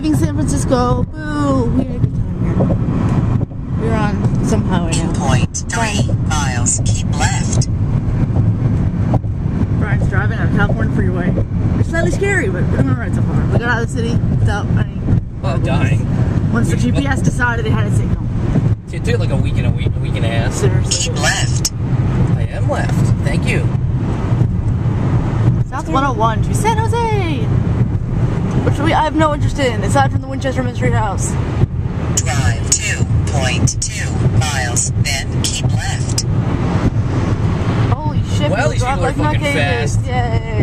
leaving San Francisco. Boo! We had a good time here. We're on some highway now. 2.3 miles. Keep left. Brian's driving on a California freeway. It's slightly scary, but we're doing alright so far. We got out of the city without any. Oh, dying. Once the GPS decided it had a signal. It took like a week and a week, a week and a half. Seriously. Keep left. I am left. Thank you. South 101 to San Jose! have no interest in, aside from the Winchester Mystery House. Drive 2.2 miles, then keep left. Holy shit, well, we dropped like my fast. Yay.